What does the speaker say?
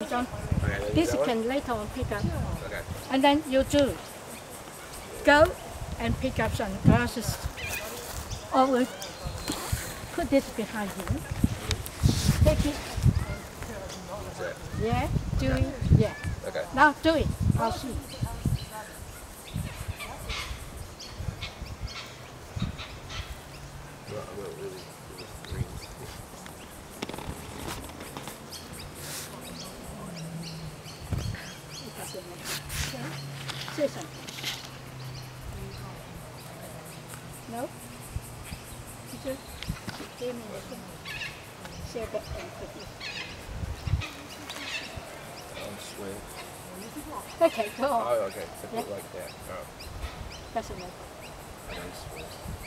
Okay, This you can later on pick up. Okay. And then you do. Go and pick up some glasses. Or we put this behind you. Take it. Yeah. Do it. Yeah. Okay. Now do it. I'll see. Well, I will Okay. Say something. No? Teacher? Give me the thing. Say that and put it. I'm. Okay, go on. Oh, okay. So put Yeah. like that. Oh, Doesn't matter. and then swing.